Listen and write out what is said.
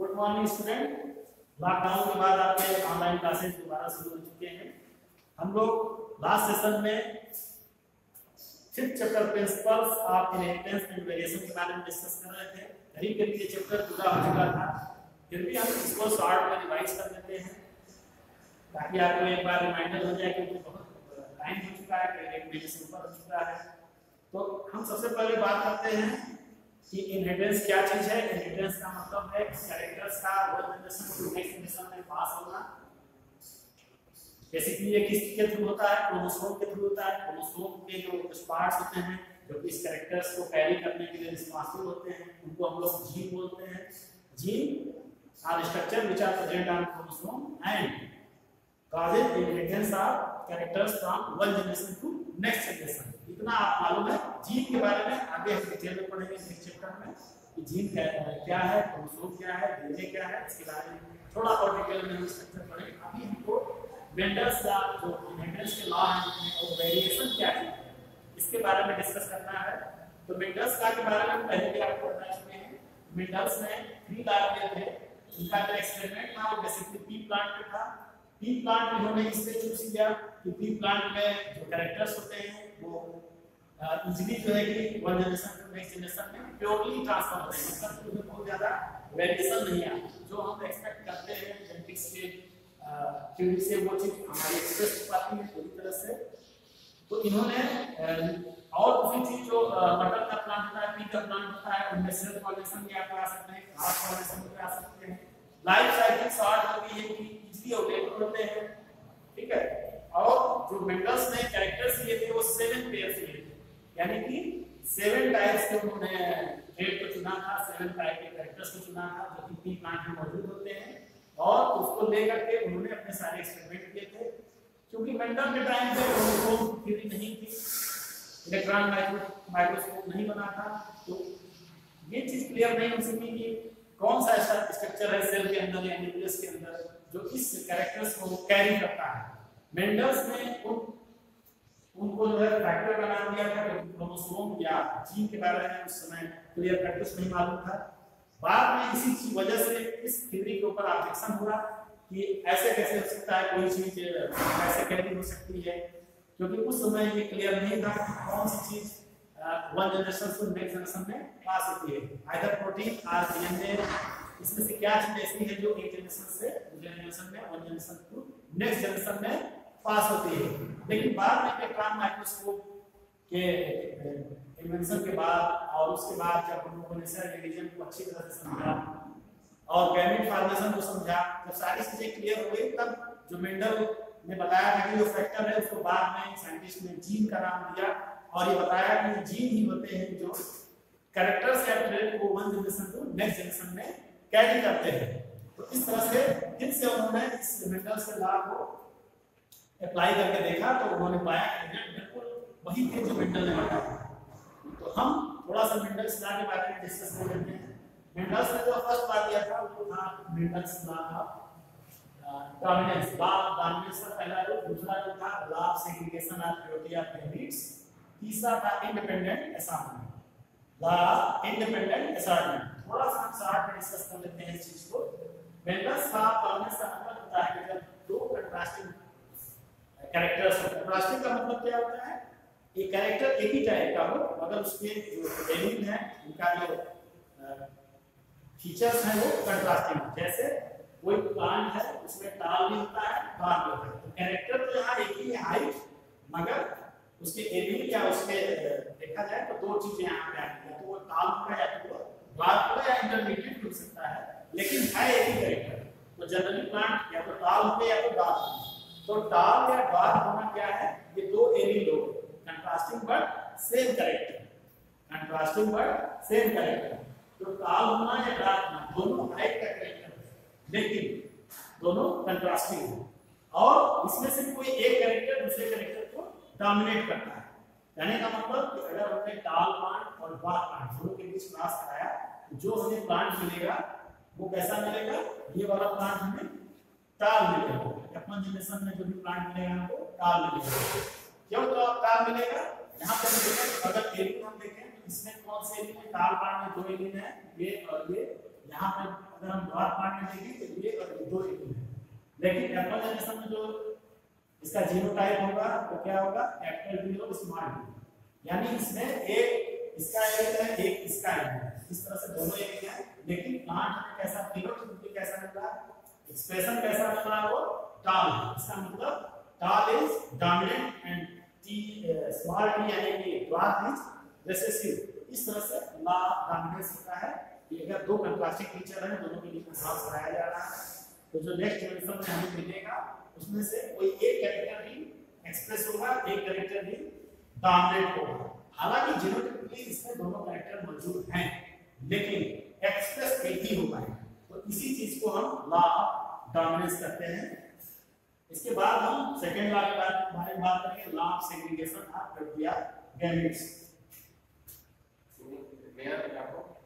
Good morning student lockdown के बाद आपके ऑनलाइन क्लासेस दोबारा शुरू हो चुके हैं। हम लोग लास्ट सेशन में fifth chapter principles of inheritance and variation के बारे में डिस्कस कर रहे थे। करीब करीब ये चैप्टर पूरा हो चुका था। फिर भी हम इसको शॉर्ट में रिवाइज कर लेते हैं। ताकि आपको एक बार रिमाइंडर हो जाए क्योंकि बहुत टाइम हो चुका है ऊपर हो चुका है। तो हम सबसे पहले बात करते हैं कि इनहेरिटेंस क्या चीज़ है? इनहेरिटेंस का मतलब है कैरेक्टर्स का one generation to next generation में पास होना। बेसिकली ये किस के थ्रू होता है? क्रोमोसोम के थ्रू होता है। क्रोमोसोम के जो पार्ट्स होते हैं, जो कि इस कैरेक्टर्स को कैरी करने के लिए रिस्पांसिबल होते हैं, उनको हम लोग जीन बोलते हैं। Gene are structure which are present on chromosome and causes inheritance of characters from one generation to next generation इतना आप मालूम है? के बारे में आगे हम डिटेल में पढ़ेंगे नेक्स्ट चैप्टर में कि जीन क्या क्या है, क्रोमोसोम क्या है, डीएनए क्या है, इसके बारे में थोड़ा और डिटेल में हम स्ट्रक्चर पढ़ेंगे अभी हमको मेंडल्स का जो इनहेरिटेंस के लॉ है और वेरिएशन क्या है, इसके बारे में डिस्कस करना है। तो मेंडल्स का के बारे में पहले भी आपको बता चुके हैं। मेंडल्स ने थ्री लार्ज दिए थे। इनका जो एक्सपेरिमेंट था? वो बेसिकली पी प्लांट पे था। पी प्लांट इन्होंने इसलिए चूज़ किया? कि पी प्लांट में जो कैरेक्टर्स होते हैं, वो इजीली जो है कि one generation to next generation में प्योरली ट्रांसफ़र होते हैं। मतलब उसमें बहुत ज़्यादा वेरिएशन नहीं आता जो हम एक्सपेक्ट करते हैं जेनेटिक्स के थ्योरी से, वो चीज़ हमारी एक्सप्रेस हो पाती है पूरी तरह से तो इन्होंने और दूसरी चीज़ जो मटर का प्लांट होता है पी का प्लांट होता है, उनमें सेल्फ पॉलिनेशन भी आप आ सकते हैं क्रॉस पॉलिनेशन भी आ सकते हैं। लाइफ साइकिल शॉर्ट होती है कि इजीली अवेलेबल होते हैं, ठीक है? और जो मेंडल्स ने कैरेक्टर्स लिए थे वो सेवन पेयर्स लिए थे यानी कि सेवन टाइप्स के उन्होंने ट्रेड को चुना था सेवन टाइप के कैरेक्टर्स को चुना था, जो कि पी प्लांट में मौजूद होते हैं। और उसको लेकर के उन्होंने अपने सारे एक्सपेरिमेंट किए थे। क्योंकि मेंडल के टाइम पे क्रोमोसोम थ्योरी नहीं थी इलेक्ट्रॉन माइक्रोस्कोप नहीं बना था। तो ये चीज़ क्लियर नहीं हो सकी कि कौन सा ऐसा स्ट्रक्चर है सेल के अंदर या न्यूक्लियस के अंदर, जो इस कैरेक्टर्स को कैरी करता है। मेंडल्स ने उन उनको जो है फैक्टर का नाम दिया था क्योंकि क्रोमोसोम या जीन के बारे में उस समय क्लियर कट कुछ नहीं मालूम था। बाद में इसी वजह से इस थ्योरी के ऊपर ऑब्जेक्शन हुआ कि ऐसे कैसे हो सकता है, कोई चीज़ ऐसे कैसे हो सकती है। क्योंकि उस समय ये क्लियर नहीं था कि कौन सी चीज़ वन जनरेशन से नेक्स्ट जनरेशन में पास होती है। आइदर प्रोटीन और डीएनए इसमें से क्या चीज़ ऐसी है जो एक जनरेशन से दूसरे जनरेशन में one generation to next generation में पास होती है। लेकिन बाद में इलेक्ट्रॉन माइक्रोस्कोप के इन्वेंशन के बाद और उसके बाद जब हम लोगों ने सेल डिवीज़न को अच्छी तरह से समझा और गैमेट फॉर्मेशन को समझा, जब सारी चीज़ें क्लियर हो गई, तब जो मेंडल ने बताया था कि जो फैक्टर है, उसको बाद में साइंटिस्ट ने जीन का नाम दिया और ये बताया कि जीन ही होते हैं जो कैरेक्टर्स या ट्रेड को one generation to next generation में कैरी करते हैं। तो इस तरह से फिर से उन्होंने इस मेंडल से लॉ को अप्लाई करके देखा तो उन्होंने पाया कि रिज़ल्ट बिल्कुल वही थे जो मेंडल ने बताया तो हम थोड़ा सा मेंडल्स लॉ के बारे में डिस्कस कर लेते हैं। मेंडल्स ने जो फ़र्स्ट बात दिया था, वो था मेंडल्स लॉ का डोमिनेंस लॉ डोमिनेंस का पहला रूप। दूसरा जो था law of segregation of purity of units तीसरा था independent assignment law independent assignment थोड़ा सा हम शॉर्ट में डिस्कस कर लेते हैं इस चीज़ को। मेंडल्स लॉ डोमिनेंस का मतलब होता है कि जब कैरेक्टर्स कंट्रास्टिंग का मतलब क्या होता है? एक कैरेक्टर एक ही टाइप का हो मगर उसके जो एलिमेंट है, उनका जो फीचर्स हैं वो कंट्रास्टिंग जैसे कोई प्लांट है, उसमें टाल भी होता है बार भी होता है। तो कैरेक्टर तो यहाँ एक ही है हाइट मगर उसके एलिमेंट या उसके देखा जाए तो दो चीज़ें यहाँ पे आती है। तो वो टाल होगा या तो बार होगा या इंटरमीडिएट हो सकता है, लेकिन है एक ही कैरेक्टर तो जनरली प्लांट या तो टाल होगा या तो डाल तो टाल या डार्क होना क्या है? ये दो एलिमेंट लोग contrasting but same character contrasting but same character तो टाल होना या डार्क होना, दोनों हाइट का कैरेक्टर लेकिन दोनों कंट्रास्टिंग है। और इसमें से कोई एक कैरेक्टर दूसरे कैरेक्टर को डोमिनेट करता है। कहने का मतलब कि अगर हमने टाल प्लांट और डार्क प्लांट दोनों के बीच क्रॉस कराया तो जो हमें प्लांट मिलेगा, वो कैसा मिलेगा? ये वाला प्लांट हमें टाल मिलेगा। अपन जनरेशन में जो भी प्लांट मिलेगा हमको टाल मिलेगा। क्यों तो टाल मिलेगा? यहाँ पे हम देखें, अगर एलिमेंट हम देखें तो इसमें कौन से एलिमेंट टाल प्लांट में दो एलिमेंट है, ये और ये। यहाँ पे अगर हम डॉट पार्ट में देखें तो ये और ये दो एक है। लेकिन एप्पल जनरेशन में जो इसका जीनोटाइप होगा वो क्या होगा? कैपिटल डी और स्मॉल डी यानी इसमें एक इसका एक है, एक इसका एक है। इस तरह से दोनों एक है। लेकिन प्लांट में कैसा फिनोटाइप कैसा मिल है एक्सप्रेशन कैसा मिल रहा है वो? टाल है इसका मतलब tall is dominant and T small T यानी कि ड्वार्फ इज़ रिसेसिव इस तरह से ला डोमिनेंस होता है। ये अगर दो कंट्रास्टिंग फीचर है, दोनों के बीच में साफ़ कराया जा रहा है। तो जो नेक्स्ट जनरेशन में हमें मिलेगा, उसमें से कोई एक कैरेक्टर ही एक्सप्रेस होगा, एक कैरेक्टर ही डोमिनेट होगा। हालाँकि जीनोटाइपिकली इसमें दोनों कैरेक्टर मौजूद हैं, लेकिन एक्सप्रेस एक ही होगा तो इसी चीज़ को हम लॉ ऑफ़ डोमिनेंस करते हैं। इसके बाद हम सेकेंड लॉ के बारे में बात करेंगे लॉ ऑफ़ सेग्रीगेशन ऑफ़ प्रक्रिया गैमेट्स मैं आपको